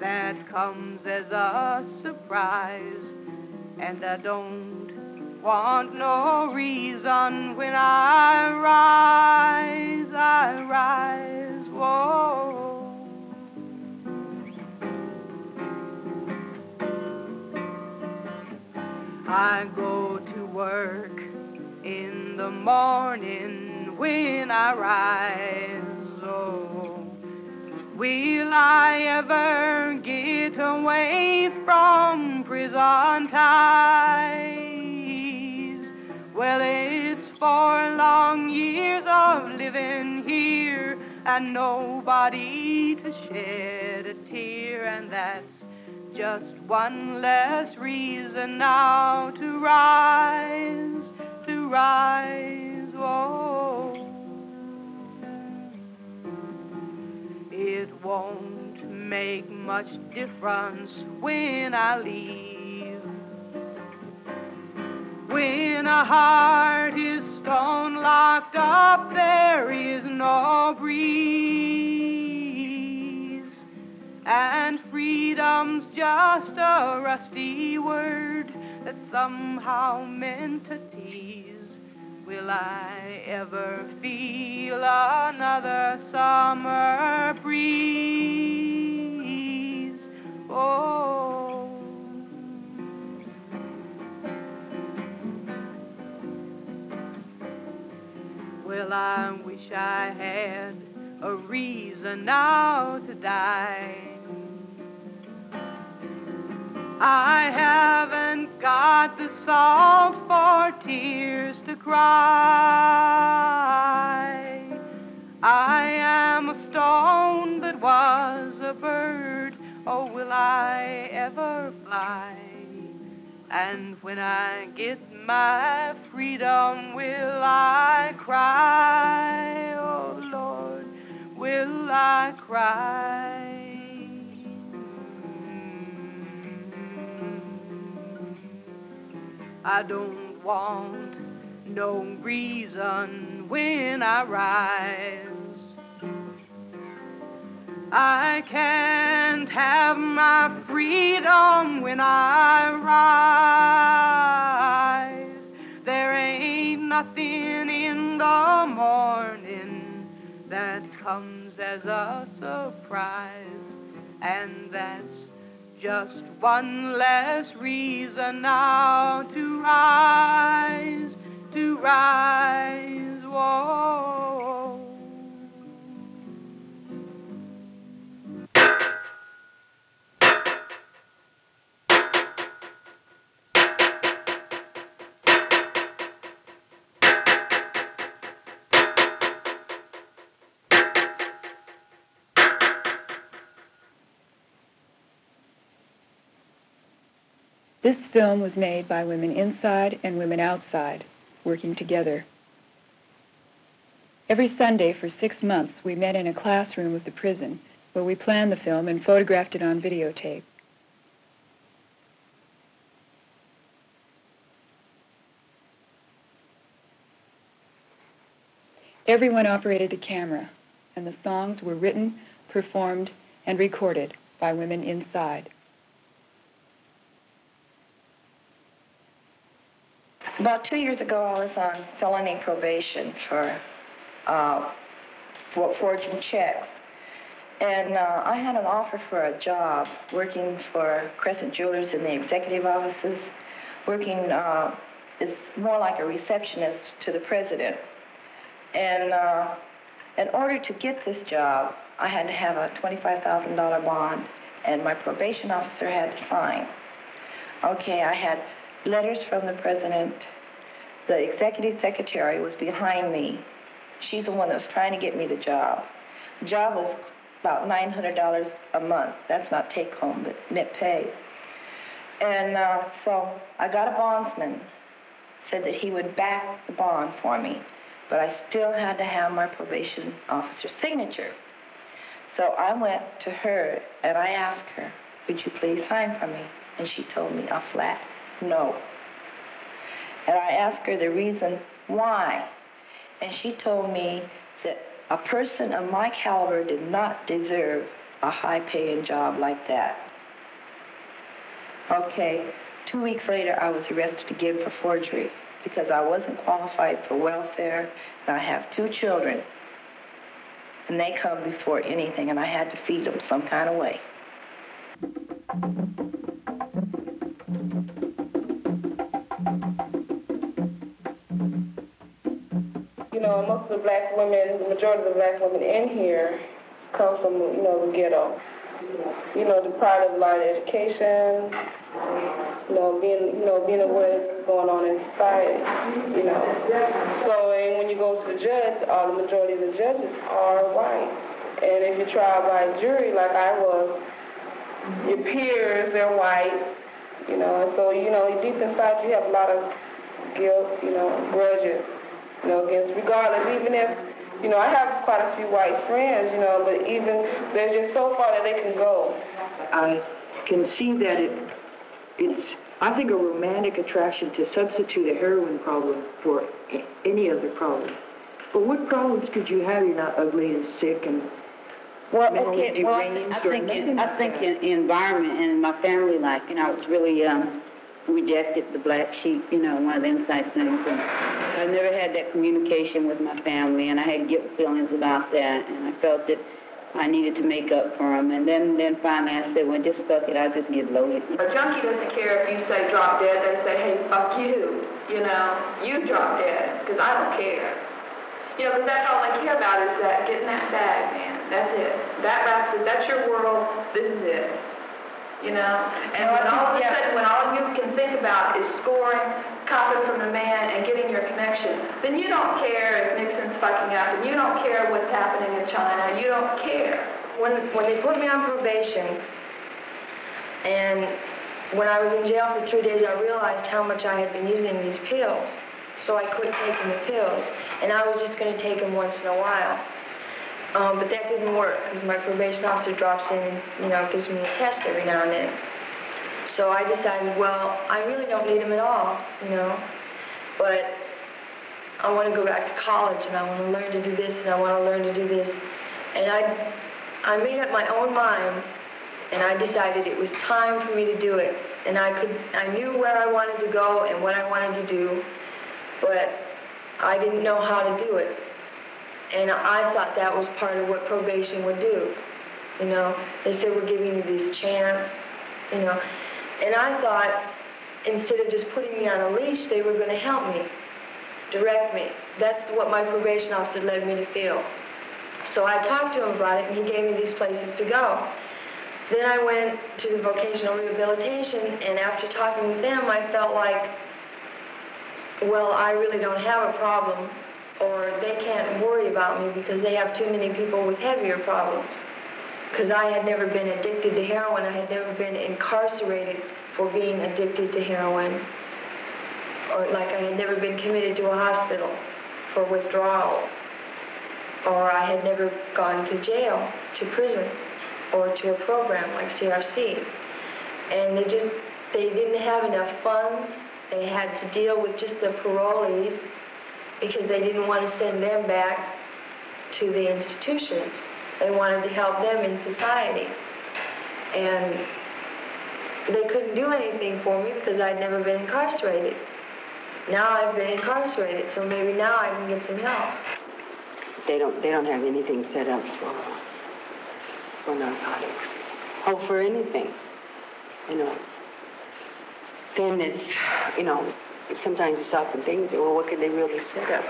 that comes as a surprise. And I don't want no reason when I rise, I rise. Whoa. I go to work in the morning when I rise. Will I ever get away from prison ties? Well, it's four long years of living here and nobody to shed a tear, and that's just one less reason now to rise, to rise. Oh, it won't make much difference when I leave. When a heart is stone locked up, there is no breeze. And freedom's just a rusty word that somehow meant to tease. Will I ever feel another summer breeze? Oh. Well, I wish I had a reason now to die. I haven't got the salt for tears cry. I am a stone that was a bird. Oh, will I ever fly? And when I get my freedom, will I cry? Oh, Lord, will I cry? Mm. I don't want no reason when I rise. I can't have my freedom when I rise. There ain't nothing in the morning that comes as a surprise, and that's just one less reason now to rise, to rise. Whoa. This film was made by women inside and women outside, working together. Every Sunday for six months, we met in a classroom of the prison where we planned the film and photographed it on videotape. Everyone operated the camera, and the songs were written, performed, and recorded by women inside. About two years ago, I was on felony probation for uh, for forging checks. And uh, I had an offer for a job working for Crescent Jewelers in the executive offices, working uh, is more like a receptionist to the president. And uh, in order to get this job, I had to have a $25,000 bond, and my probation officer had to sign. Okay, I had letters from the president. The executive secretary was behind me. She's the one that was trying to get me the job. The job was about $900 a month. That's not take home, but net pay. And uh, so I got a bondsman, said that he would back the bond for me, but I still had to have my probation officer's signature. So I went to her and I asked her, Would you please sign for me? And she told me a flat no. And I asked her the reason why. And she told me that a person of my caliber did not deserve a high paying job like that. Okay, two weeks later, I was arrested again for forgery because I wasn't qualified for welfare, and I have two children. And they come before anything, and I had to feed them some kind of way. Know, most of the black women, the majority of the black women in here come from, you know, the ghetto. You know, deprived of a lot of education, you know, being, you know, being aware of what's going on in society, you know. So, and when you go to the judge, uh, the majority of the judges are white. And if you're by jury, like I was, your peers, they're white, you know, and so, you know, deep inside you have a lot of guilt, you know, grudges, you know, against, regardless, even if, you know, I have quite a few white friends, you know, but even, they're just so far that they can go. I can see that it, it's, I think, a romantic attraction to substitute a heroin problem for a- any other problem. But what problems could you have? You're not ugly and sick and Well, mentally okay, well, deranged I or think, nothing in, I think that. in environment and my family life, you know, I was really um, rejected, the black sheep, you know, one of them type things. And I never had that communication with my family, and I had guilt feelings about that, and I felt that I needed to make up for them. And then, then finally I said, well, just fuck it, I'll just get loaded. A junkie doesn't care if you say drop dead. They say, hey, fuck you. You know, you drop dead, because I don't care. You know, because that's all they care about is that getting that bag, man. That's it. That wraps it. That's your world. This is it. You know? And when all of a sudden, when all you can think about is scoring, copping from the man, and getting your connection, then you don't care if Nixon's fucking up, and you don't care what's happening in China. You don't care. when, when they put me on probation, and when I was in jail for three days, I realized how much I had been using these pills. So I quit taking the pills, and I was just going to take them once in a while. Um, but that didn't work because my probation officer drops in and, you know, gives me a test every now and then. So I decided, well, I really don't need him at all, you know. But I want to go back to college and I want to learn to do this and I want to learn to do this. And I, I made up my own mind and I decided it was time for me to do it. And I could, I knew where I wanted to go and what I wanted to do, but I didn't know how to do it. And I thought that was part of what probation would do. You know, they said we're giving you this chance, you know. And I thought instead of just putting me on a leash, they were going to help me, direct me. That's what my probation officer led me to feel. So I talked to him about it, and he gave me these places to go. Then I went to the vocational rehabilitation, and after talking with them, I felt like, well, I really don't have a problem, or they can't worry about me because they have too many people with heavier problems. Because I had never been addicted to heroin, I had never been incarcerated for being addicted to heroin, or like I had never been committed to a hospital for withdrawals, or I had never gone to jail, to prison, or to a program like CRC. And they just, they didn't have enough funds. They had to deal with just the parolees because they didn't want to send them back to the institutions. They wanted to help them in society. And they couldn't do anything for me because I'd never been incarcerated. Now I've been incarcerated, so maybe now I can get some help. They don't, they don't have anything set up for, for narcotics. Oh, for anything, you know. Then it's, you know, sometimes you stop and think, well, what can they really set up?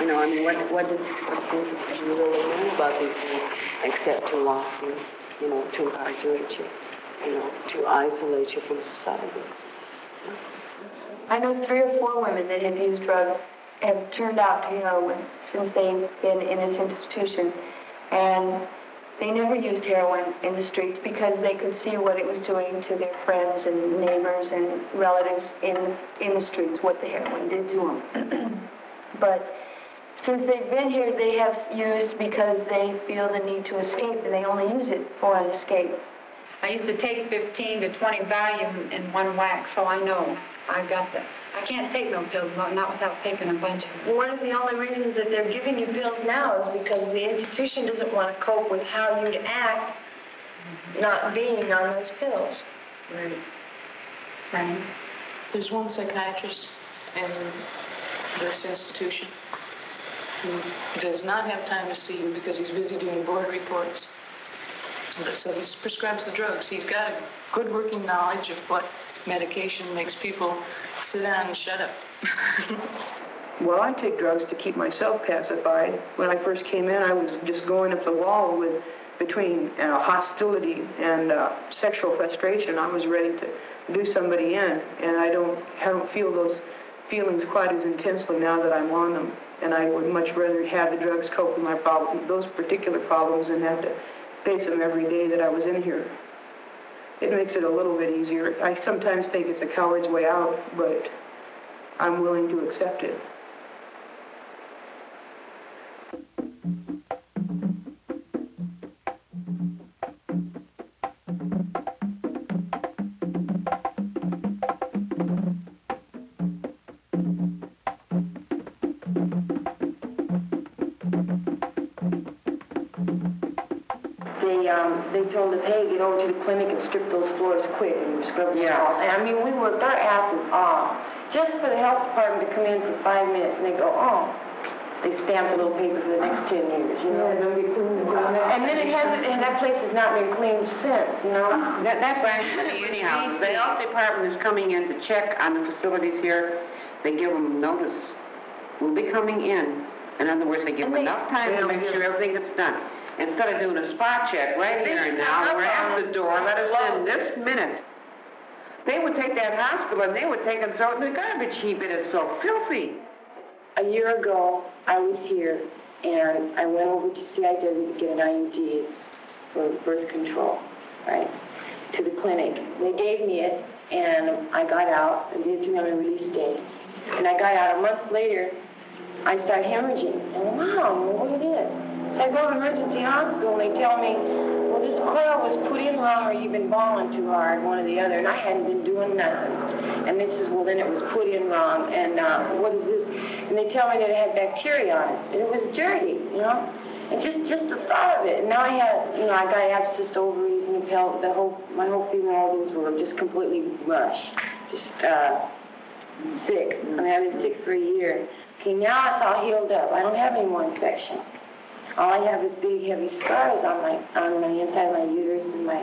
You know, I mean, what, what does, this institution really know about these things except to lock you, you know, to incarcerate you, you know, to isolate you from society? I know three or four women that have used drugs have turned out to heroin since they've been in this institution. And they never used heroin in the streets because they could see what it was doing to their friends and neighbors and relatives in, in the streets, what the heroin did to them. but since they've been here, they have used because they feel the need to escape, and they only use it for an escape. I used to take 15 to 20 Valium in one whack, so I know. I've got that. I can't take no pills, not without taking a bunch of them. One of the only reasons that they're giving you pills now is because the institution doesn't want to cope with how you'd act not being on those pills. Right. Right. There's one psychiatrist in this institution who does not have time to see you because he's busy doing board reports. So he prescribes the drugs. He's got a good working knowledge of what medication makes people sit down and shut up. Well, I take drugs to keep myself pacified. When I first came in, I was just going up the wall with between uh, hostility and uh, sexual frustration. I was ready to do somebody in, and I don't I don't feel those feelings quite as intensely now that I'm on them. And I would much rather have the drugs cope with my problem, those particular problems, than have to face them every day that I was in here. It makes it a little bit easier. I sometimes think it's a coward's way out, but I'm willing to accept it. Clinic and strip those floors quick, and we were scrubbing the walls. And I mean, we worked our asses off, just for the health department to come in for five minutes, and they go, oh, they stamped a little paper for the next ten years, you know? And then it hasn't, and that place has not been cleaned since, you know? That, that's actually anyhow, the health department is coming in to check on the facilities here. They give them notice. We'll be coming in. In other words, they give them they- enough time to make sure everything gets done. Instead of doing a spot check right here and now, we're at the door, let us in this minute. They would take that hospital and they would take and throw it in the garbage heap. It is so filthy. A year ago, I was here, and I went over to CIW to get an IUD for birth control, right, to the clinic. They gave me it, and I got out, and gave it to me on my release day. And I got out a month later, I started hemorrhaging. And wow, what it is? So I go to emergency hospital, and they tell me, well, this coil was put in wrong, or you've been balling too hard, one or the other. And I hadn't been doing nothing. And this is, well, then it was put in wrong. And uh, what is this? And they tell me that it had bacteria on it. And it was dirty, you know? And just, just the thought of it. And now I had, you know, I got abscessed ovaries and the the whole, my whole female organs were just completely mush. Just, uh, sick. I mean, I've been sick for a year. Okay, now it's all healed up. I don't have any more infection. All I have is big, heavy scars on my on the inside of my uterus and my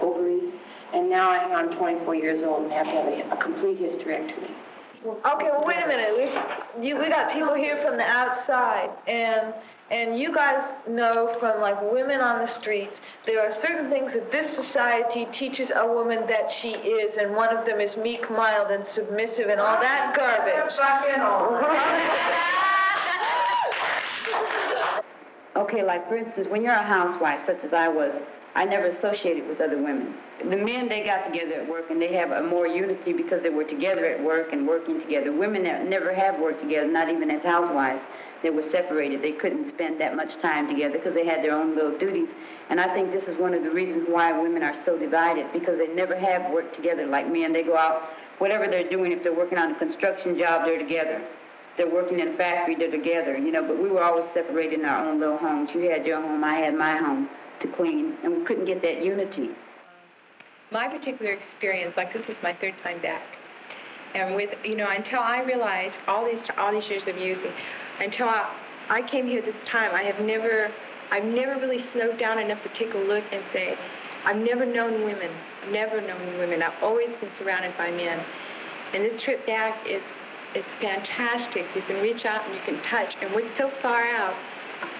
ovaries. And now I- I'm 24 years old and have to have a, a complete hysterectomy. Okay, well, wait a minute. We, you, we got people here from the outside, and and you guys know from like women on the streets, there are certain things that this society teaches a woman that she is, and one of them is meek, mild, and submissive, and all that garbage. Okay, like for instance, when you're a housewife, such as I was, I never associated with other women. The men, they got together at work and they have a more unity because they were together at work and working together. Women never have worked together, not even as housewives, they were separated. They couldn't spend that much time together because they had their own little duties. And I think this is one of the reasons why women are so divided because they never have worked together like men. They go out, whatever they're doing, if they're working on a construction job, they're together they're working in a factory, they're together, you know, but we were always separated in our own little homes. You had your home, I had my home to clean, and we couldn't get that unity. my particular experience, like this is my third time back, and with you know until I realized all these all these years of using, until I, I came here this time, I have never I've never really slowed down enough to take a look and say, I've never known women, never known women. I've always been surrounded by men, and this trip back is it's fantastic. You can reach out and you can touch, and what's so far out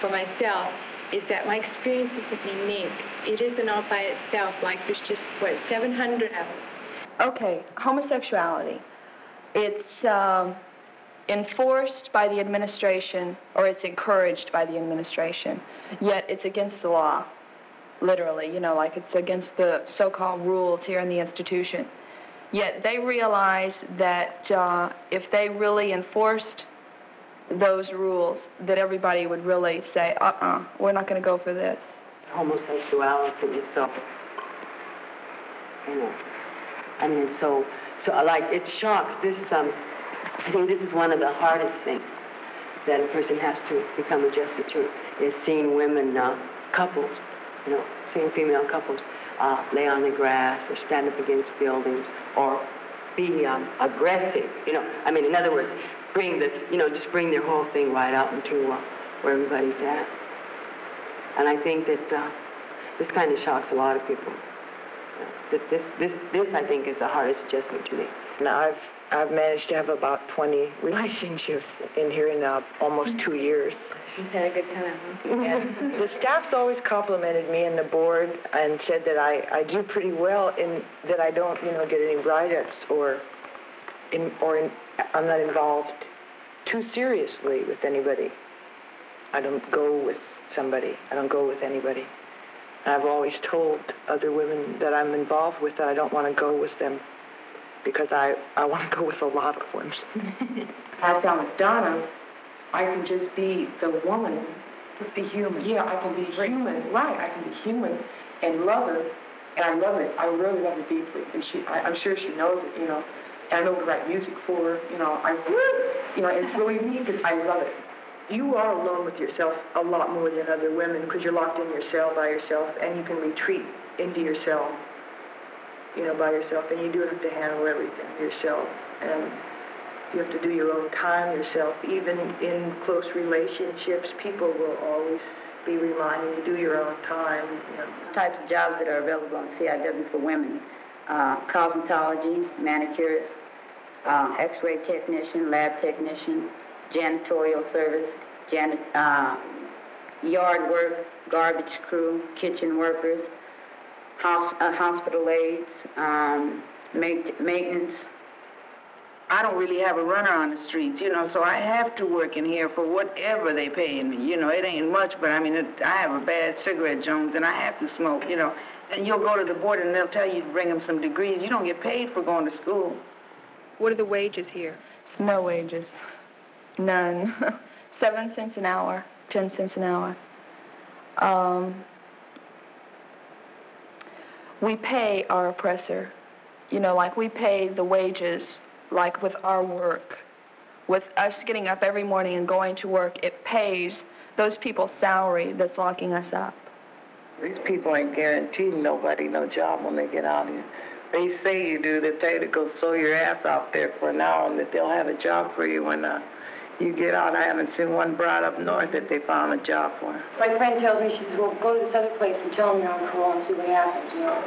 for myself is that my experience isn't unique. It isn't all by itself. Like there's just what 700 of us. Okay, homosexuality. It's um, enforced by the administration or it's encouraged by the administration, yet it's against the law, literally, you know, like it's against the so called rules here in the institution. Yet they realize that uh, if they really enforced those rules, that everybody would really say, uh-uh, we're not going to go for this. Homosexuality is so, you know, I mean, so, so I like, it shocks, this is, um, I think this is one of the hardest things that a person has to become adjusted to, is seeing women, uh, couples, you know, seeing female couples, uh, lay on the grass or stand up against buildings or be um, aggressive, you know. I mean, in other words, bring this, you know, just bring their whole thing right out into uh, where everybody's at. And I think that uh, this kind of shocks a lot of people. That this, this, this, I think, is the hardest adjustment to make. Now, I've, I've managed to have about 20 relationships in here in uh, almost two years. You've had a good time, huh? And the staff's always complimented me and the board and said that I, I do pretty well in that I don't, you know, get any write-ups or in, or in, I'm not involved too seriously with anybody. I don't go with somebody. I don't go with anybody. I've always told other women that I'm involved with that I don't want to go with them because I, I want to go with a lot of ones. I found with Donna, I can just be the woman. Just be human. Yeah, I can be human. Right, I can be human and love her. And I love it. I really love her deeply. And she, I, I'm sure she knows it, you know. And I know to write music for her. You know, I, you know, it's really neat because I love it. You are alone with yourself a lot more than other women because you're locked in your cell by yourself and you can retreat into your cell, you know, by yourself. And you do have to handle everything yourself. And you have to do your own time yourself. Even in close relationships, people will always be reminding you, do your own time. You know. Types of jobs that are available on CIW for women. Uh, cosmetology, manicurist, uh, x-ray technician, lab technician, janitorial service, janit, uh, yard work, garbage crew, kitchen workers, house, uh, hospital aides, um, ma- maintenance, I don't really have a runner on the streets, you know, so I have to work in here for whatever they paying me. You know, it ain't much, but I mean, it, I have a bad cigarette Jones, and I have to smoke, you know. And you'll go to the board and they'll tell you to bring them some degrees. You don't get paid for going to school. What are the wages here? No wages. None. Seven cents an hour, ten cents an hour. Um, we pay our oppressor. You know, like we pay the wages, like with our work. With us getting up every morning and going to work, it pays those people's salary that's locking us up. These people ain't guaranteeing nobody no job when they get out here. They say you do. They tell you to go sew your ass out there for an hour and that they'll have a job for you when uh, you get out. I haven't seen one bride up north that they found a job for. My friend tells me, she says, well, go to this other place and tell them you're on parole and see what happens, you know.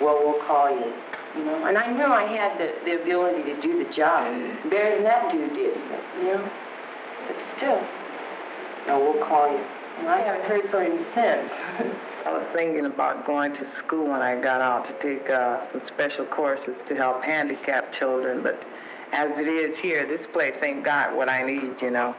Well, we'll call you. You know, and I knew I had the, the ability to do the job. Better than that dude did, you know. But still, No, we'll call you. and I haven't heard from him since. I was thinking about going to school when I got out to take uh, some special courses to help handicapped children, but as it is here, this place ain't got what I need, you know.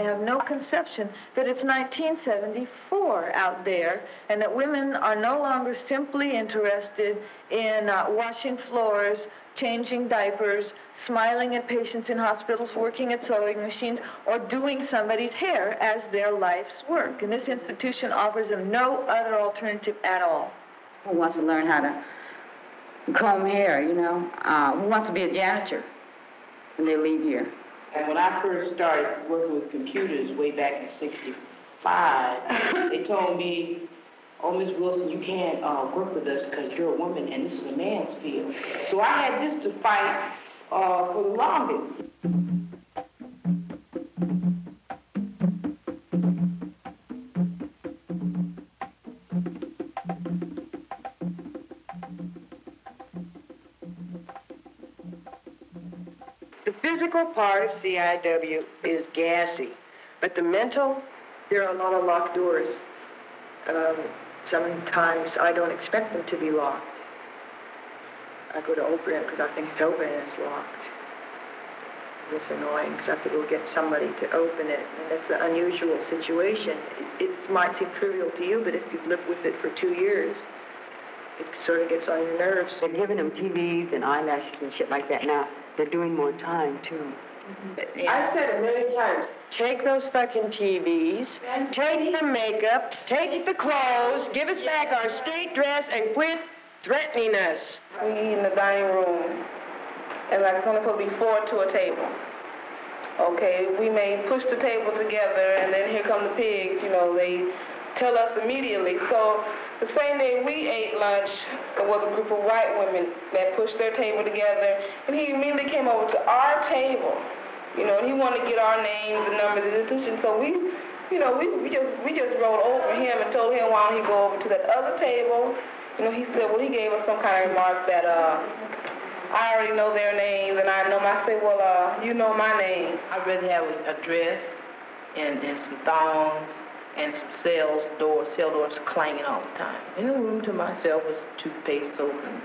They have no conception that it's 1974 out there and that women are no longer simply interested in uh, washing floors, changing diapers, smiling at patients in hospitals, working at sewing machines, or doing somebody's hair as their life's work. And this institution offers them no other alternative at all. who wants to learn how to comb hair, you know, uh, who wants to be a janitor when they leave here. And when I first started working with computers way back in '65, they told me, "Oh, Miss Wilson, you can't uh, work with us because you're a woman and this is a man's field." So I had this to fight uh, for the longest. CIW is gassy, but the mental, there are a lot of locked doors. Um, sometimes I don't expect them to be locked. I go to open it because I think it's open and it's locked. It's annoying because I to go get somebody to open it, and it's an unusual situation. It, it might seem trivial to you, but if you've lived with it for two years, it sort of gets on your nerves. They're giving them TVs and eyelashes and shit like that now. They're doing more time, too. Mm-hmm. I said it many times. Take those fucking TVs, take the makeup, take the clothes, give us back our state dress, and quit threatening us. We eat in the dining room, and like it's only supposed to be four to a table. Okay, we may push the table together, and then here come the pigs. You know, they tell us immediately. So the same day we ate lunch, there was a group of white women that pushed their table together, and he immediately came over to our table. You know, and he wanted to get our names and numbers the institution. So we, you know, we, we just we just rolled over him and told him why don't he go over to that other table. You know, he said, well, he gave us some kind of remark that uh, I already know their names and I know them. I said, well, uh, you know my name. I really have a dress and, and some thongs and some cells doors, cell doors clanging all the time. In a room to myself was toothpaste, soap, and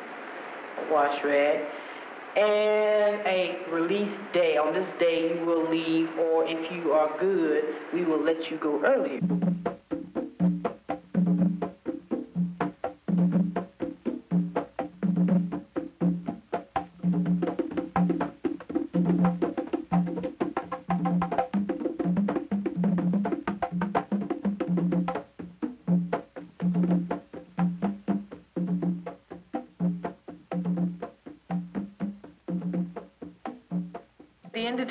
a wash rag. And a release day. On this day, you will leave, or if you are good, we will let you go earlier.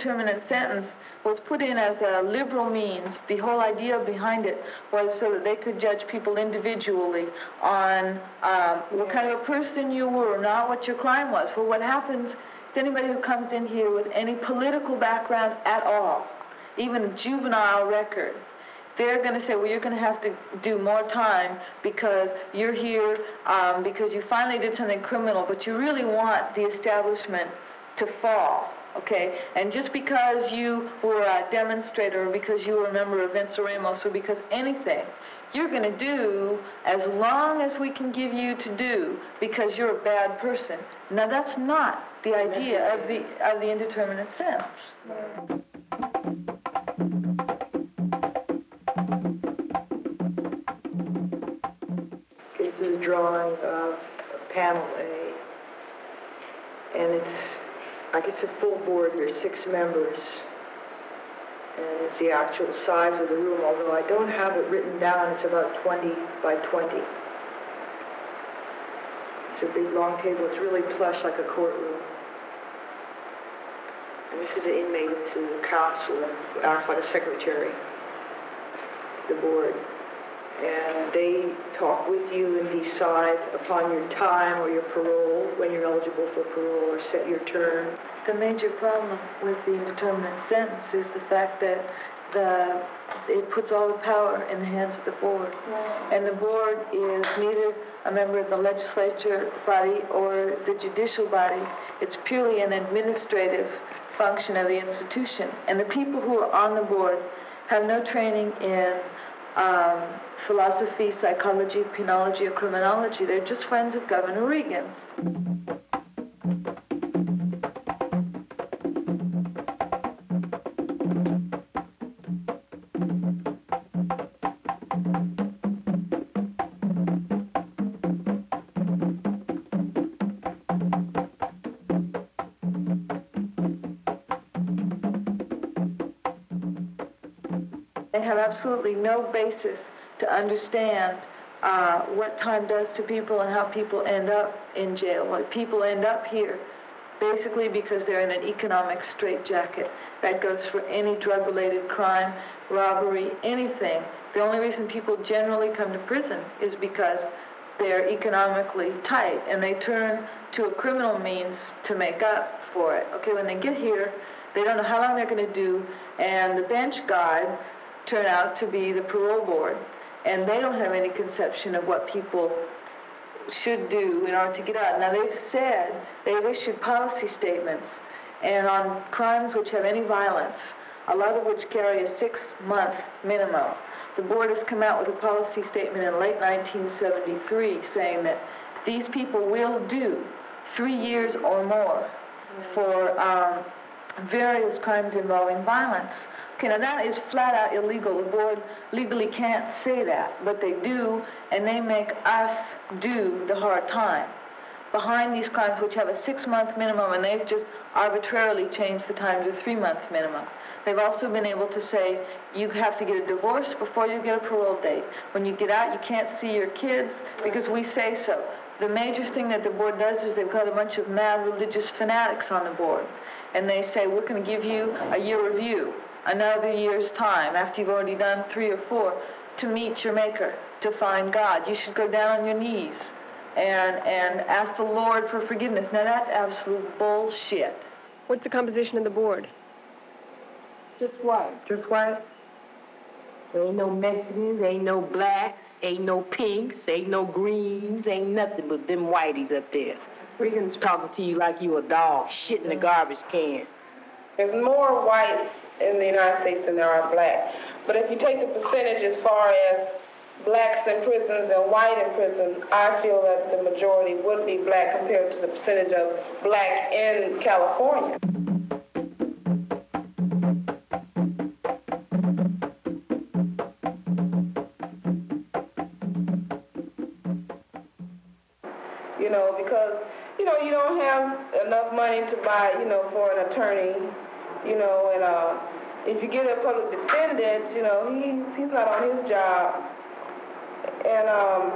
Indeterminate sentence was put in as a liberal means. The whole idea behind it was so that they could judge people individually on uh, what kind of a person you were, not what your crime was. For what happens to anybody who comes in here with any political background at all, even a juvenile record, they're going to say, well, you're going to have to do more time because you're here um, because you finally did something criminal, but you really want the establishment to fall. Okay, and just because you were a demonstrator, or because you were a member of Venceremos, or because anything, you're going to do as long as we can give you to do because you're a bad person. Now that's not the idea of the of the indeterminate sense. Is a drawing of panel A, and it's like it's a full board. There's six members, and it's the actual size of the room. Although I don't have it written down, it's about 20 by 20. It's a big long table. It's really plush, like a courtroom. And this is an inmate. This is a counselor who acts like a secretary to the board and they talk with you and decide upon your time or your parole, when you're eligible for parole, or set your term. The major problem with the indeterminate sentence is the fact that the it puts all the power in the hands of the board, mm-hmm. and the board is neither a member of the legislature body or the judicial body. It's purely an administrative function of the institution, and the people who are on the board have no training in um, philosophy, psychology, penology, or criminology. They're just friends of Governor Reagan's. Absolutely no basis to understand uh, what time does to people and how people end up in jail. Like people end up here basically because they're in an economic straitjacket. That goes for any drug-related crime, robbery, anything. The only reason people generally come to prison is because they're economically tight and they turn to a criminal means to make up for it. Okay, when they get here, they don't know how long they're going to do, and the bench guards turn out to be the parole board, and they don't have any conception of what people should do in order to get out. Now, they've said, they've issued policy statements, and on crimes which have any violence, a lot of which carry a six-month minimum, the board has come out with a policy statement in late 1973 saying that these people will do three years or more for um, various crimes involving violence. Okay, now that is flat out illegal. The board legally can't say that, but they do, and they make us do the hard time. Behind these crimes, which have a six-month minimum, and they've just arbitrarily changed the time to a three-month minimum. They've also been able to say you have to get a divorce before you get a parole date. When you get out, you can't see your kids because we say so. The major thing that the board does is they've got a bunch of mad religious fanatics on the board. And they say, we're going to give you a year review, another year's time, after you've already done three or four, to meet your Maker, to find God. You should go down on your knees and, and ask the Lord for forgiveness. Now, that's absolute bullshit. What's the composition of the board? Just white. Just white? There ain't no Mexicans, ain't no blacks, ain't no pinks, ain't no greens, ain't nothing but them whiteys up there. Freaking talking to you like you a dog, shit in the garbage can. There's more whites in the United States than there are black. But if you take the percentage as far as blacks in prisons and white in prison, I feel that the majority would be black compared to the percentage of black in California. You know, because, you know, you don't have enough money to buy, you know, for an attorney, you know, and uh, if you get a public defendant, you know, he, he's not on his job. And, um,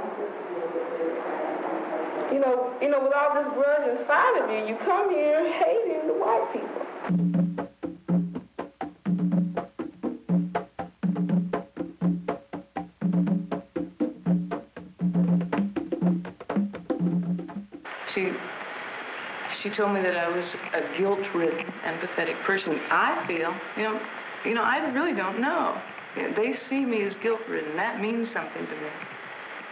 you know, you know, with all this grudge inside of you, you come here hating the white people. She, she told me that I was a guilt-ridden and pathetic person. I feel, you know, you know, I really don't know. You know, They see me as guilt-ridden. That means something to me.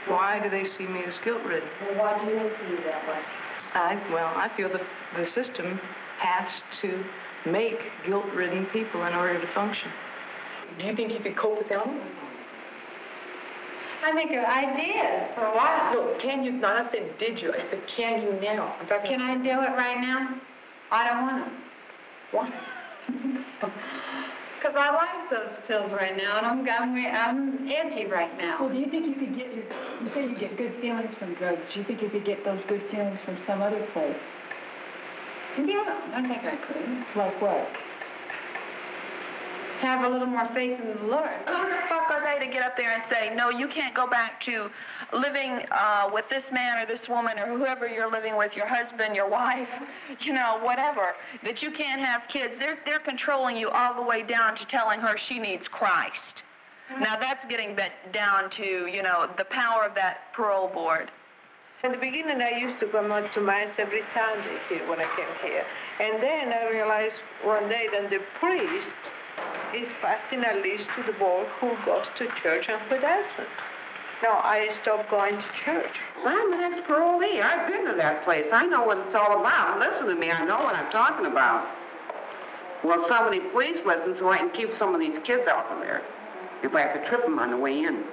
Why do they see me as guilt-ridden? Well, why do they see you that way? I, well, I feel the, the system has to make guilt-ridden people in order to function. Do you think you could cope without them? I think I did for a while. No, can you, not I said did you, I said can you now? In fact, Can I do it right now? I don't want to. Why? Because I like those pills right now, and I'm, I'm, I'm edgy right now. Well, do you think you could get your, you say you get good feelings from drugs. Do you think you could get those good feelings from some other place? Yeah, I don't think I could. Like what? Have a little more faith in the Lord. Who the fuck are they to get up there and say, no, you can't go back to living uh, with this man or this woman or whoever you're living with, your husband, your wife, you know, whatever, that you can't have kids. They're, they're controlling you all the way down to telling her she needs Christ. Now that's getting bent down to, you know, the power of that parole board. In the beginning, I used to come out to Mass every Sunday here when I came here. And then I realized one day that the priest is passing a list to the board who goes to church and who doesn't. No, I stopped going to church. I'm an ex-parolee. I've been to that place. I know what it's all about. Listen to me. I know what I'm talking about. Well, somebody please listen so I can keep some of these kids out of there. If I have to trip them on the way in.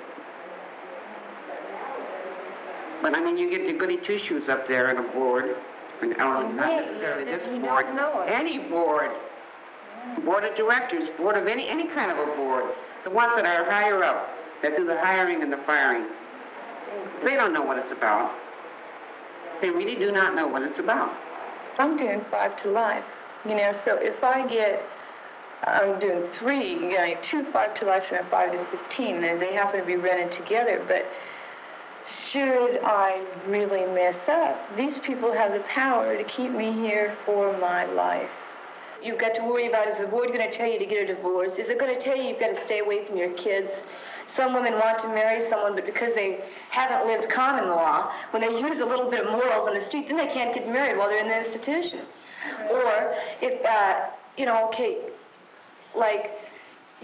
But I mean, you get the goody two-shoes up there on a board. And, oh, not necessarily this board. Any board. Board of directors, board of any, any kind of a board. The ones that are higher up, that do the hiring and the firing. They don't know what it's about. They really do not know what it's about. I'm doing five to life. You know, so if I get, I'm doing three, you know, two five to life and a five to 15, and they happen to be running together, but should I really mess up, these people have the power to keep me here for my life. You've got to worry about is the board going to tell you to get a divorce? Is it going to tell you you've got to stay away from your kids? Some women want to marry someone, but because they haven't lived common law, when they use a little bit of morals on the street, then they can't get married while they're in the institution. Or if, uh, you know, okay, like,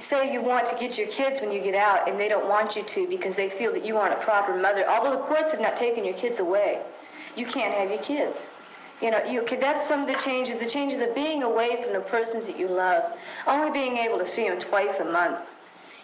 say you want to get your kids when you get out and they don't want you to because they feel that you aren't a proper mother, although the courts have not taken your kids away, you can't have your kids. You know, you could, that's some of the changes, the changes of being away from the persons that you love, only being able to see them twice a month.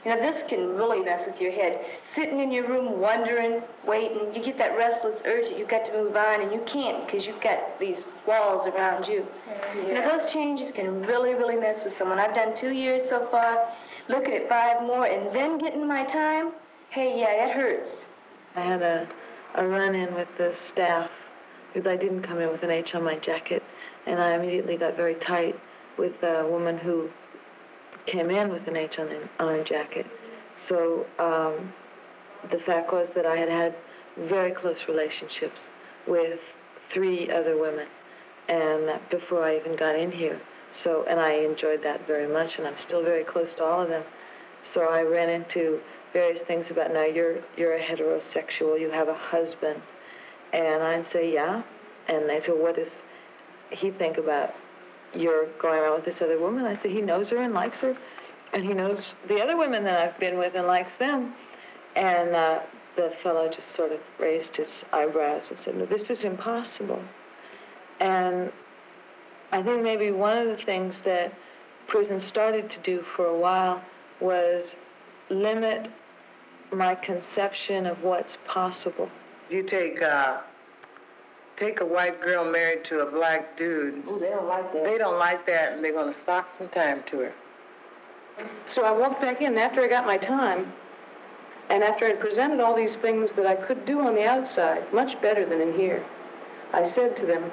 You know, this can really mess with your head. Sitting in your room wondering, waiting, you get that restless urge that you've got to move on, and you can't because you've got these walls around you. You know, those changes can really, really mess with someone. I've done two years so far, looking at five more, and then getting my time, hey, yeah, it hurts. I had a, a run-in with the staff because I didn't come in with an H on my jacket, and I immediately got very tight with a woman who came in with an H on, on her jacket. So um, the fact was that I had had very close relationships with three other women, and before I even got in here. So, and I enjoyed that very much, and I'm still very close to all of them. So I ran into various things about now you're you're a heterosexual, you have a husband, and I'd say yeah, and they said what does he think about you're going around with this other woman? I said he knows her and likes her, and he knows the other women that I've been with and likes them, and uh, the fellow just sort of raised his eyebrows and said, no, this is impossible, and I think maybe one of the things that prison started to do for a while was limit my conception of what's possible. You take uh, take a white girl married to a black dude. Ooh, they don't like that. They don't like that, and they're going to stock some time to her. So I walked back in after I got my time, and after I'd presented all these things that I could do on the outside, much better than in here, I said to them,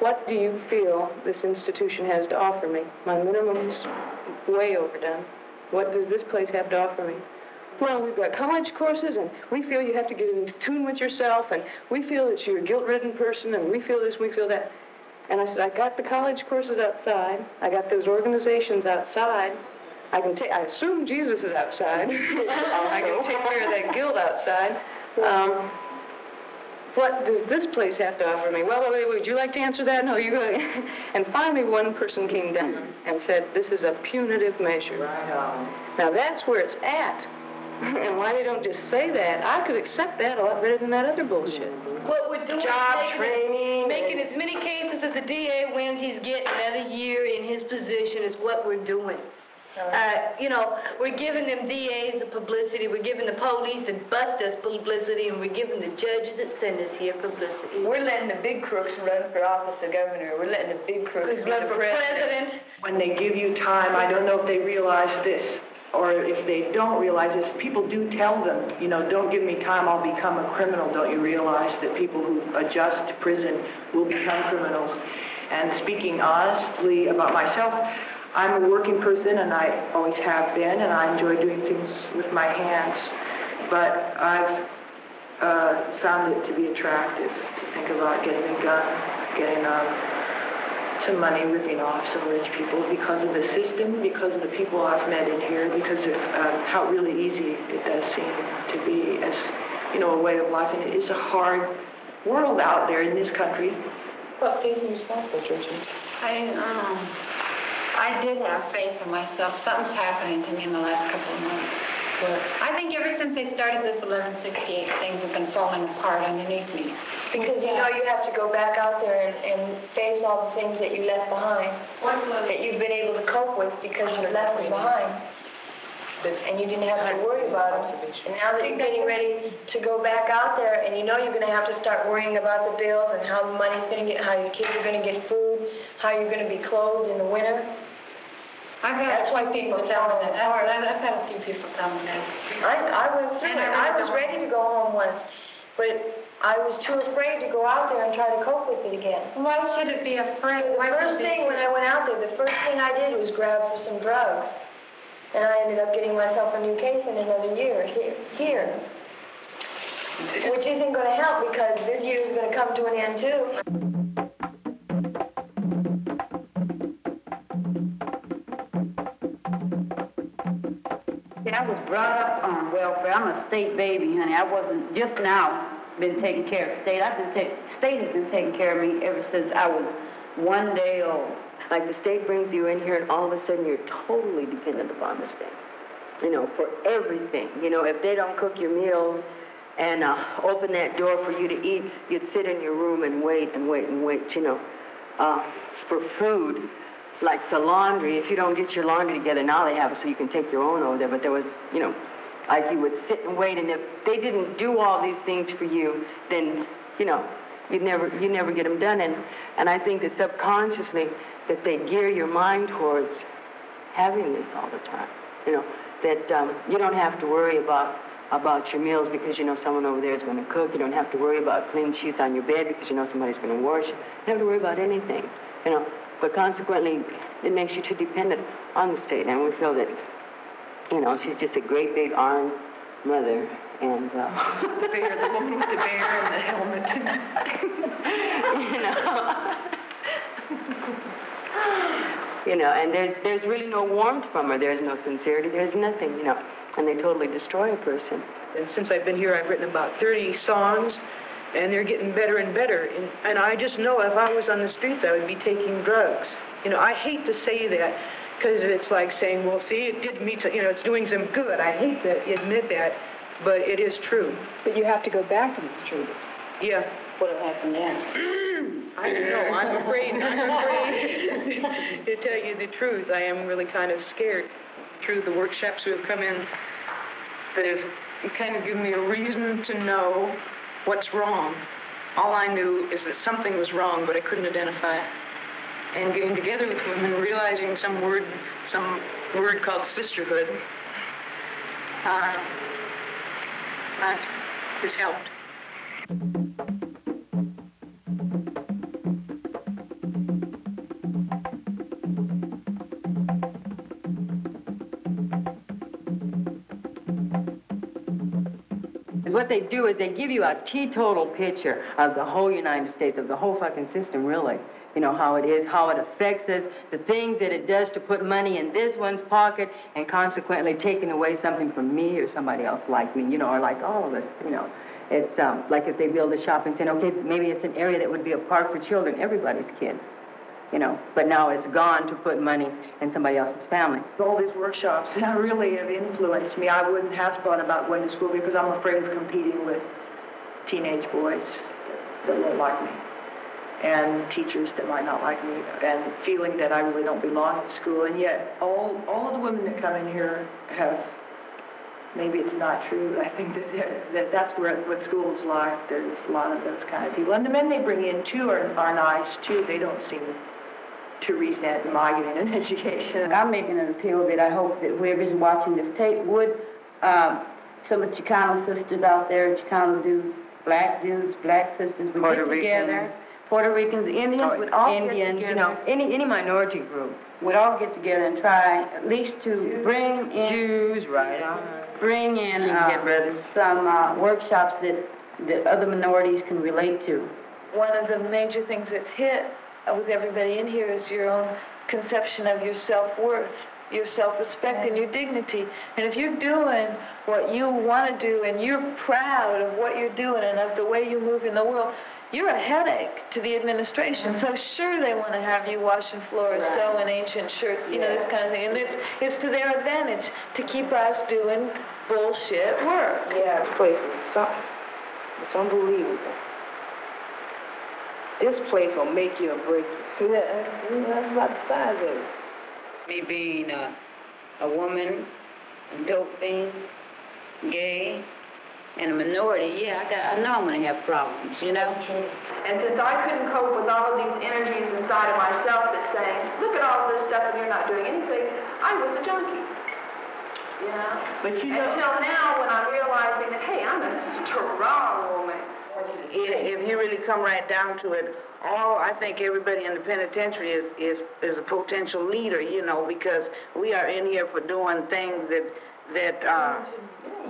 what do you feel this institution has to offer me? My minimum's way overdone. What does this place have to offer me? Well, we've got college courses, and we feel you have to get in tune with yourself, and we feel that you're a guilt-ridden person, and we feel this, we feel that. And I said, I got the college courses outside. I got those organizations outside. I can take, I assume Jesus is outside. I can take care of that guilt outside. Um, what does this place have to offer me? Well, would you like to answer that? No, you go. and finally, one person came down and said, this is a punitive measure. Right on. Now, that's where it's at. And why they don't just say that, I could accept that a lot better than that other bullshit. What we're doing Job is making, training making as many cases as the DA wins, he's getting another year in his position is what we're doing. Uh, you know, we're giving them DAs the publicity, we're giving the police that bust us publicity, and we're giving the judges that send us here publicity. We're letting the big crooks run for office of governor. We're letting the big crooks run the for president. When they give you time, I don't know if they realize this, or if they don't realize this, people do tell them, you know, don't give me time, I'll become a criminal. Don't you realize that people who adjust to prison will become criminals? And speaking honestly about myself, I'm a working person and I always have been, and I enjoy doing things with my hands. But I've uh, found it to be attractive to think about getting a gun, getting um, some money, ripping off some rich people because of the system, because of the people I've met in here, because of uh, how really easy it does seem to be as, you know, a way of life. And it is a hard world out there in this country. What faith in yourself, Bridget? I, um, I did have faith in myself. Something's happening to me in the last couple of months. I think ever since they started this 1168, things have been falling apart underneath me. Because you know you have to go back out there and, and face all the things that you left behind, that you've been able to cope with because you left them behind. And you didn't have to worry about them. And now that you're getting ready to go back out there and you know you're going to have to start worrying about the bills and how the money's going to get, how your kids are going to get food, how you're going to be clothed in the winter. I've had That's why people tell me that. I've, I've had a few people tell me that. I, I went through And it. I I was ready to go home once, but I was too afraid to go out there and try to cope with it again. Why should it be afraid? The Why first thing when I went out there, the first thing I did was grab for some drugs. And I ended up getting myself a new case in another year here. here. Which isn't going to help because this year is going to come to an end too. Brought up on welfare. I'm a state baby, honey. I wasn't just now been taking care of state. I've been taking state has been taking care of me ever since I was one day old. Like the state brings you in here and all of a sudden you're totally dependent upon the state. You know, for everything. You know, if they don't cook your meals and uh, open that door for you to eat, you'd sit in your room and wait and wait and wait, you know, uh, for food. Like the laundry, if you don't get your laundry together, now they have it so you can take your own over there, but there was, you know, like you would sit and wait, and if they didn't do all these things for you, then, you know, you'd never, you never get them done. And, and I think that subconsciously that they gear your mind towards having this all the time. You know, that um, you don't have to worry about about your meals because you know someone over there is going to cook. You don't have to worry about clean sheets on your bed because you know somebody's going to wash. You don't have to worry about anything. You know, but consequently, it makes you too dependent on the state. And we feel that, you know, she's just a great big arm mother. And uh, the bear, the woman with the bear and the helmet. you know. you know, and there's there's really no warmth from her. There's no sincerity. There's nothing, you know, and they totally destroy a person. And since I've been here, I've written about 30 songs, and they're getting better and better. And, and I just know if I was on the streets, I would be taking drugs. You know, I hate to say that because it's like saying, well, see, it did me, to, you know, it's doing some good. I hate to admit that, but it is true. But you have to go back to the streets. Yeah. What'll happen then? I don't know. I'm afraid. I'm afraid to tell you the truth. I am really kind of scared. Through the workshops who have come in, that have kind of given me a reason to know what's wrong. All I knew is that something was wrong, but I couldn't identify it. And getting together with women, realizing some word, some word called sisterhood, uh, has helped. They do is they give you a teetotal picture of the whole United States, of the whole fucking system, really. You know, how it is, how it affects us, the things that it does to put money in this one's pocket and consequently taking away something from me or somebody else like me, you know, or like all of us, you know. It's um, like if they build a shopping center, okay, maybe it's an area that would be a park for children, everybody's kid you know, but now it's gone to put money in somebody else's family. All these workshops that really have influenced me. I wouldn't have thought about going to school because I'm afraid of competing with teenage boys that won't like me and teachers that might not like me and feeling that I really don't belong in school. And yet all, all of the women that come in here have, maybe it's not true, but I think that, that that's where what school's like. There's a lot of those kind of people. And the men they bring in too are, are nice too. They don't seem to resent my getting an education. I'm making an appeal that I hope that whoever's watching this tape would, um, some of the Chicano sisters out there, Chicano dudes, black dudes, black sisters, would Puerto get together. Ricans. Puerto Ricans, Indians Oh, would all Indians, get you know, any, any minority group. Would all get together and try at least to bring in. Jews, right on. Bring in uh, some uh, workshops that, that other minorities can relate to. One of the major things that's hit with everybody in here is your own conception of your self-worth, your self-respect, and your dignity. And if you're doing what you want to do and you're proud of what you're doing and of the way you move in the world, you're a headache to the administration. So sure they want to have you washing floors, sewing ancient shirts, you know, this kind of thing. And it's, it's to their advantage to keep us doing bullshit work. Yeah, this place is so, it's unbelievable. This place will make you or break you. Yeah, that's about the size of it. Me being a, a woman, a dope fiend, gay, and a minority, yeah, I got, I know I'm gonna have problems, you know? And since I couldn't cope with all of these energies inside of myself that saying, look at all this stuff and you're not doing anything, I was a junkie. You know? But you know- Until now when I'm realizing that, hey, I'm a strong woman. If if you really come right down to it, all, I think everybody in the penitentiary is, is, is a potential leader, you know, because we are in here for doing things that, that, uh,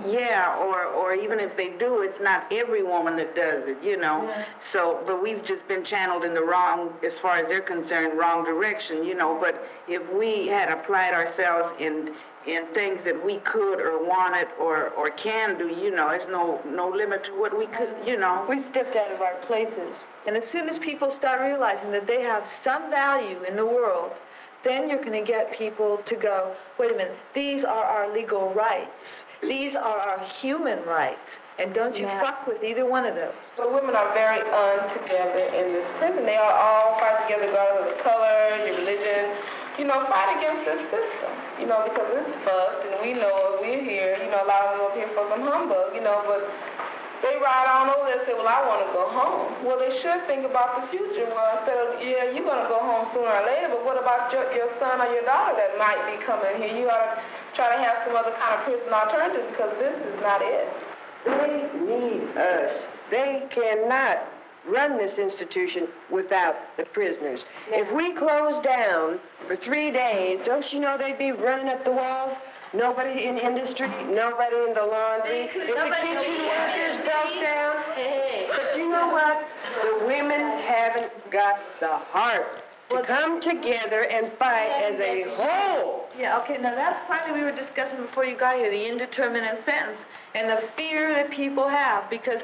yeah, or, or even if they do, it's not every woman that does it, you know. So, but we've just been channeled in the wrong, as far as they're concerned, wrong direction, you know. But if we had applied ourselves in, in things that we could or wanted or, or can do, you know, there's no, no limit to what we could, you know. We stepped out of our places. And as soon as people start realizing that they have some value in the world, then you're going to get people to go, wait a minute, these are our legal rights. These are our human rights. And don't you fuck with either one of those. So women are very untogether in this prison. They are all fight together regardless of color, your religion, you know, fight against this system, you know, because it's fucked and we know it, we're here, you know, a lot of them up here for some humbug, you know, but they ride on over there and say, well, I want to go home. Well, they should think about the future. Well, instead of, yeah, you're going to go home sooner or later, but what about your, your son or your daughter that might be coming here? You ought to try to have some other kind of prison alternative because this is not it. They need us. They cannot run this institution without the prisoners. If we close down for three days, don't you know they'd be running up the walls? Nobody in industry, nobody in the laundry. If the kitchen workers broke down, but you know what? The women haven't got the heart to come together and fight as a whole. Yeah, okay, now that's partly we were discussing before you got here, the indeterminate sentence and the fear that people have because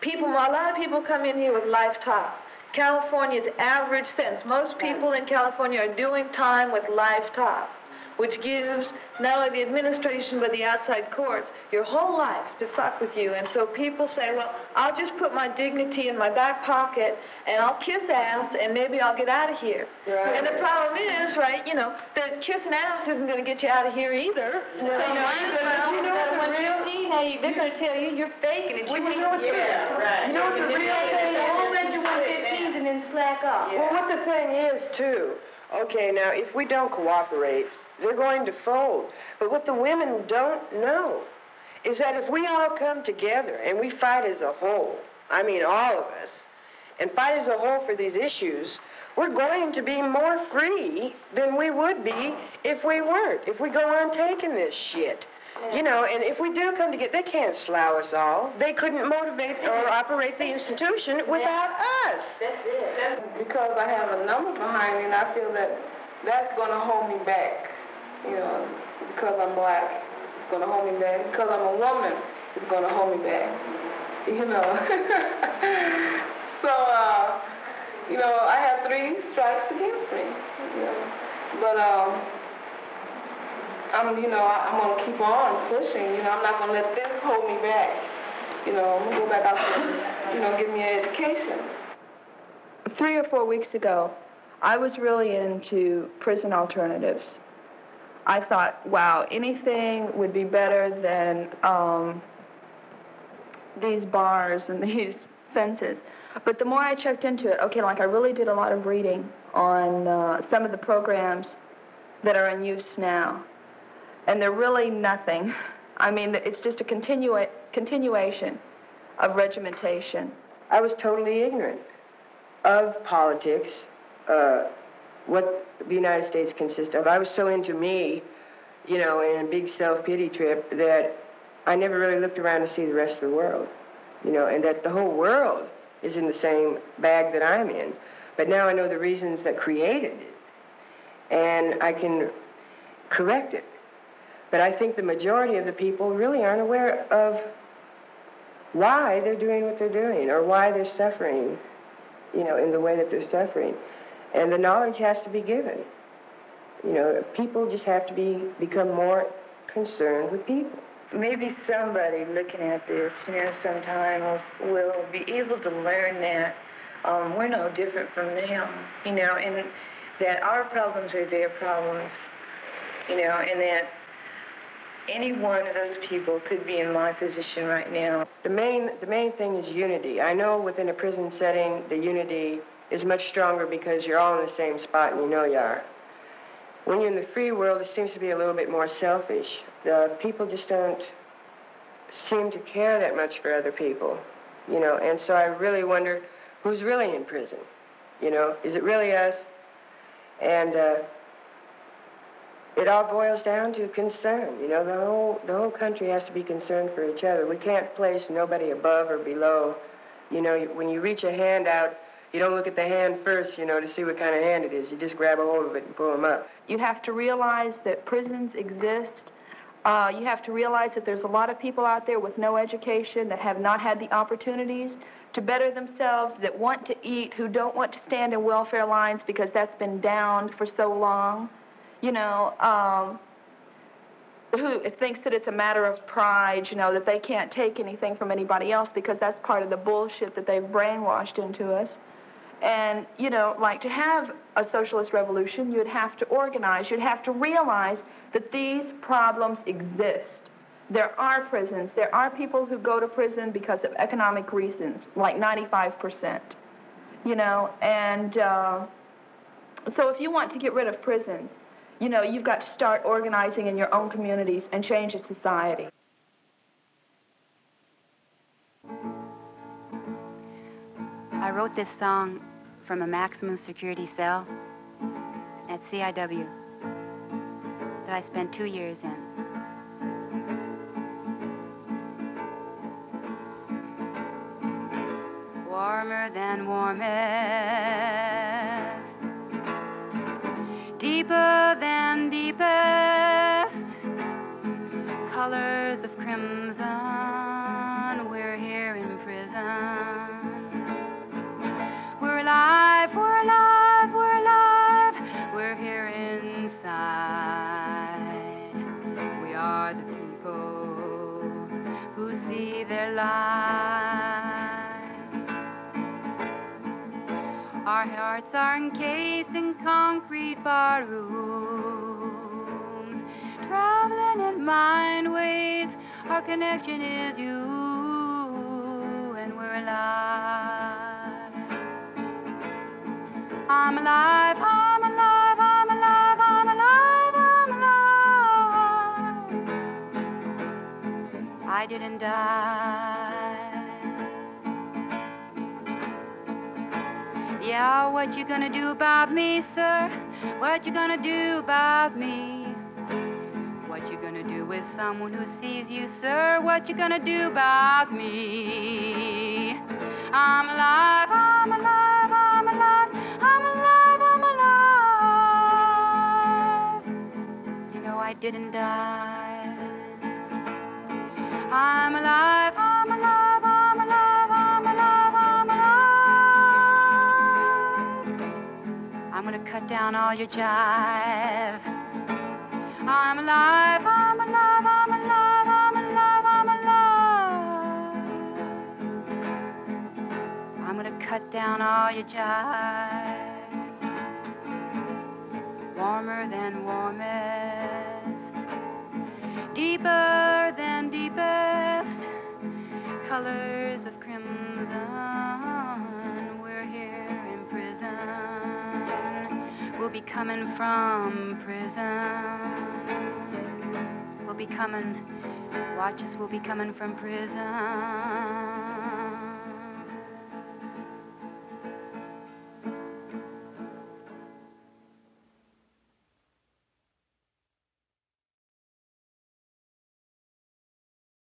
people, a lot of people come in here with life top. California's average sentence, most people in California are doing time with life top which gives not only the administration but the outside courts your whole life to fuck with you. And so people say, well, I'll just put my dignity in my back pocket and I'll kiss ass and maybe I'll get out of here. Right. And the problem is, right, you know, that kissing ass isn't going to get you out of here either. No. So, you know, you're going to, you know what the real need, they're going to tell you you're faking it. Well, you you know what the- yeah, right. you know what the real thing is? A whole bunch of 115s and then slack off. Well, what the thing is, too, okay, now, if we don't cooperate, they're going to fold. But what the women don't know is that if we all come together and we fight as a whole, I mean all of us, and fight as a whole for these issues, we're going to be more free than we would be if we weren't, if we go on taking this shit. You know, and if we do come together, they can't slough us all. They couldn't motivate or operate the institution without us. That's it. That's because I have a number behind me, and I feel that that's going to hold me back. You know, because I'm black, it's going to hold me back. Because I'm a woman, it's going to hold me back. You know. so, uh, you know, I have three strikes against me. You know, but um, I'm, you know, I'm going to keep on pushing. You know, I'm not going to let this hold me back. You know, I'm to go back out there, you know, get me an education. Three or four weeks ago, I was really into prison alternatives. I thought, wow, anything would be better than um, these bars and these fences. But the more I checked into it, okay, like I really did a lot of reading on uh, some of the programs that are in use now. And they're really nothing. I mean, it's just a continua- continuation of regimentation. I was totally ignorant of politics, uh, what the United States consists of. I was so into me, you know, in a big self-pity trip that I never really looked around to see the rest of the world, you know, and that the whole world is in the same bag that I'm in. But now I know the reasons that created it, and I can correct it. But I think the majority of the people really aren't aware of why they're doing what they're doing or why they're suffering, you know, in the way that they're suffering. And the knowledge has to be given. You know, people just have to be become more concerned with people. maybe somebody looking at this, you know, sometimes will be able to learn that um, we're no different from them, you know, and that our problems are their problems, you know, and that any one of those people could be in my position right now. The main, the main thing is unity. I know within a prison setting, the unity is much stronger because you're all in the same spot and you know you are. When you're in the free world, it seems to be a little bit more selfish. The people just don't seem to care that much for other people, you know. And so I really wonder who's really in prison. You know, is it really us? And uh, it all boils down to concern. You know, the whole the whole country has to be concerned for each other. We can't place nobody above or below. You know, when you reach a hand out, you don't look at the hand first, you know, to see what kind of hand it is. You just grab a hold of it and pull them up. You have to realize that prisons exist. Uh, you have to realize that there's a lot of people out there with no education that have not had the opportunities to better themselves, that want to eat, who don't want to stand in welfare lines because that's been downed for so long. You know, um, who thinks that it's a matter of pride, you know, that they can't take anything from anybody else because that's part of the bullshit that they've brainwashed into us. And, you know, like to have a socialist revolution, you'd have to organize, you'd have to realize that these problems exist. There are prisons. There are people who go to prison because of economic reasons, like 95%. You know, and uh, so if you want to get rid of prisons, you know, you've got to start organizing in your own communities and change society. I wrote this song from a maximum security cell at CIW that I spent two years in. Warmer than warmest, deeper than deepest, colors of crimson, we're here in prison. Lives. Our hearts are encased in concrete bar rooms, traveling in mind ways. Our connection is you, and we're alive. I'm alive, I'm I didn't die. Yeah, what you gonna do about me, sir? What you gonna do about me? What you gonna do with someone who sees you, sir? What you gonna do about me? I'm alive, I'm alive, I'm alive, I'm alive, I'm alive. You know I didn't die. I'm alive, I'm alive, I'm alive, I'm alive, I'm alive. I'm gonna cut down all your jive. I'm alive, I'm alive, I'm alive, I'm alive, I'm alive. I'm gonna cut down all your jive. Warmer than warmest, deeper than deepest, colors of crimson. We're here in prison. We'll be coming from prison. We'll be coming, watch us, we'll be coming from prison.